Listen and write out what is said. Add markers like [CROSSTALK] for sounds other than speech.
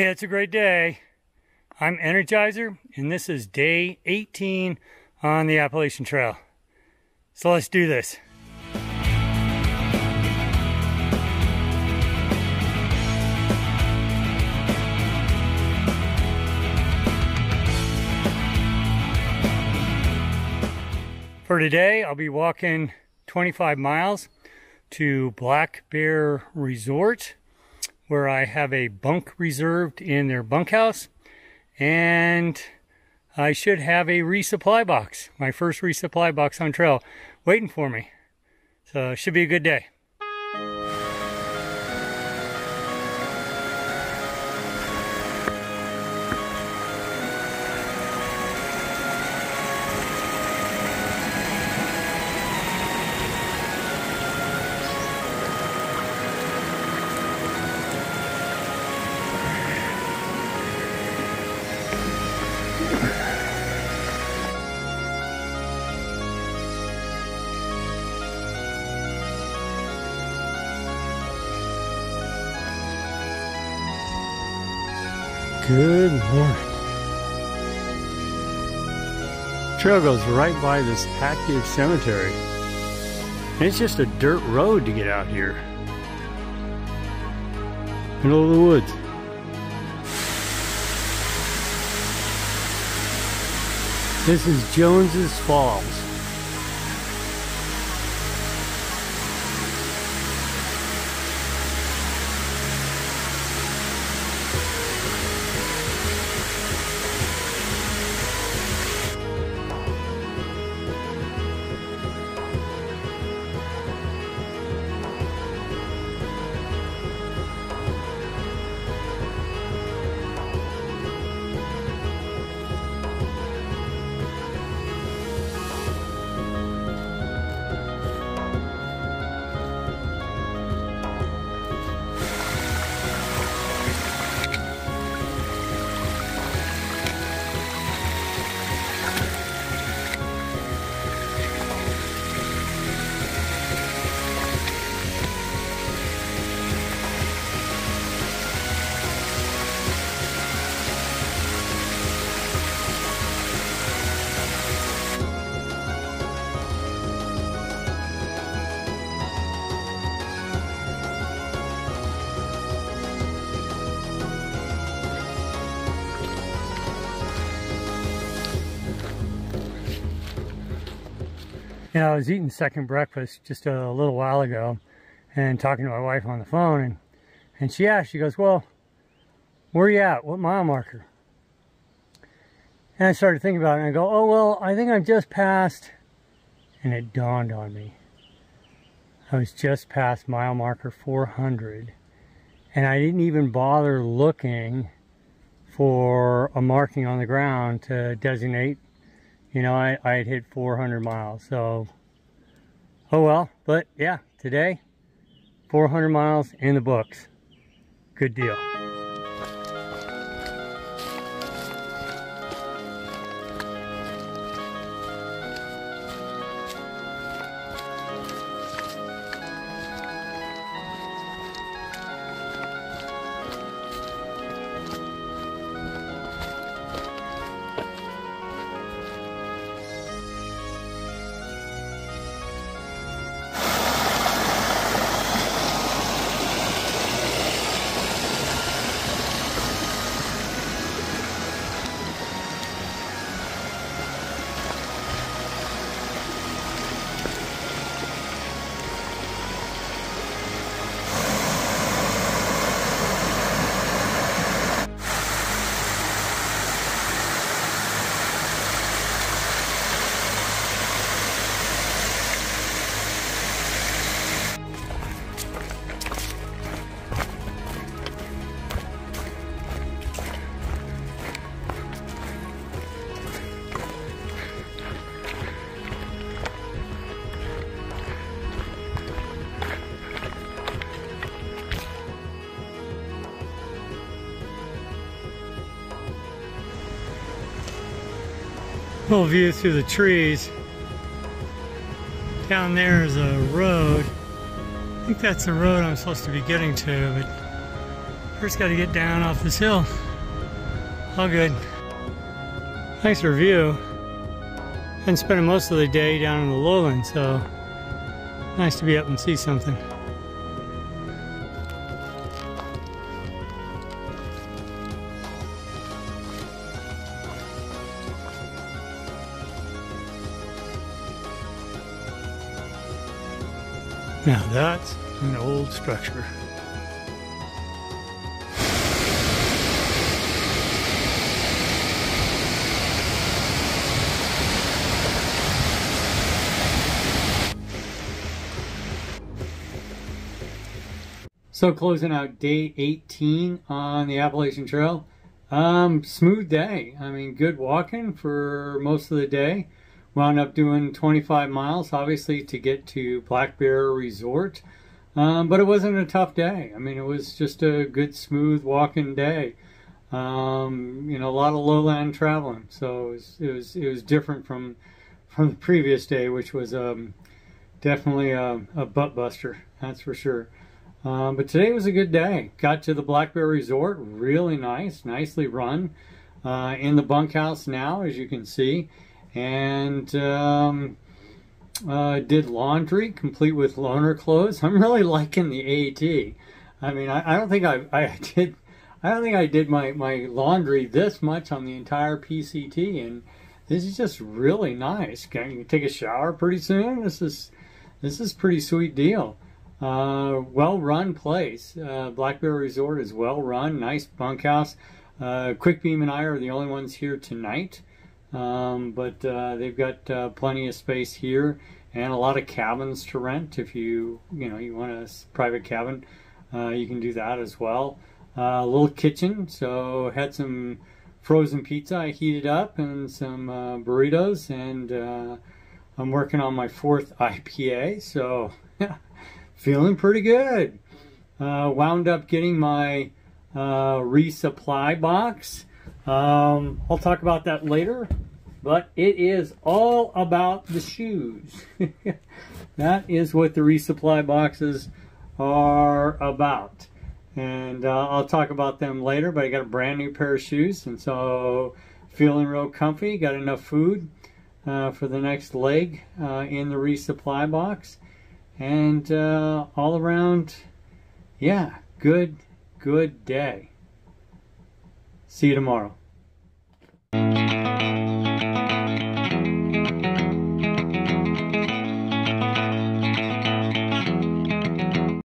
Hey, it's a great day. I'm Energizer, and this is day 18 on the Appalachian Trail. So let's do this. For today, I'll be walking 25 miles to Black Bear Resort where I have a bunk reserved in their bunkhouse and I should have a resupply box, my first resupply box on trail waiting for me. So it should be a good day. Good morning. Trail goes right by this active cemetery. It's just a dirt road to get out here. Middle of the woods. This is Jones's Falls. You know, I was eating second breakfast just a little while ago and talking to my wife on the phone and, and she asked, she goes, well, where are you at? What mile marker? And I started thinking about it and I go, oh, well, I think I'm just past, and it dawned on me. I was just past mile marker 400 and I didn't even bother looking for a marking on the ground to designate you know, I, I had hit 400 miles. So, oh well. But yeah, today, 400 miles in the books. Good deal. Little view through the trees. Down there is a road. I think that's the road I'm supposed to be getting to, but First got to get down off this hill. All good. Nice review. And spending most of the day down in the lowlands, so nice to be up and see something. Now that's an old structure. So closing out day 18 on the Appalachian Trail. Um, smooth day. I mean, good walking for most of the day. Wound up doing 25 miles, obviously, to get to Black Bear Resort. Um, but it wasn't a tough day. I mean, it was just a good, smooth walking day. Um, you know, a lot of lowland traveling, so it was it was, it was different from from the previous day, which was um, definitely a, a butt buster. That's for sure. Um, but today was a good day. Got to the Black Bear Resort, really nice, nicely run. Uh, in the bunkhouse now, as you can see and um, uh, did laundry complete with loaner clothes. [LAUGHS] I'm really liking the AT. I mean, I, I don't think I, I [LAUGHS] did. I don't think I did my, my laundry this much on the entire PCT, and this is just really nice. Can you take a shower pretty soon? This is this is pretty sweet deal. Uh, well run place. Uh, Black Bear Resort is well run. Nice bunkhouse. Uh, Quick Beam and I are the only ones here tonight. Um, but uh, they've got uh, plenty of space here and a lot of cabins to rent if you you know you want a private cabin. Uh, you can do that as well. Uh, a little kitchen so had some frozen pizza I heated up and some uh, burritos and uh, I'm working on my fourth [LAUGHS] IPA so feeling pretty good. Wound up getting my resupply box um, I'll talk about that later, but it is all about the shoes. [LAUGHS] that is what the resupply boxes are about. And uh, I'll talk about them later, but I got a brand new pair of shoes, and so feeling real comfy. Got enough food uh, for the next leg uh, in the resupply box. And uh, all around, yeah, good, good day. See you tomorrow.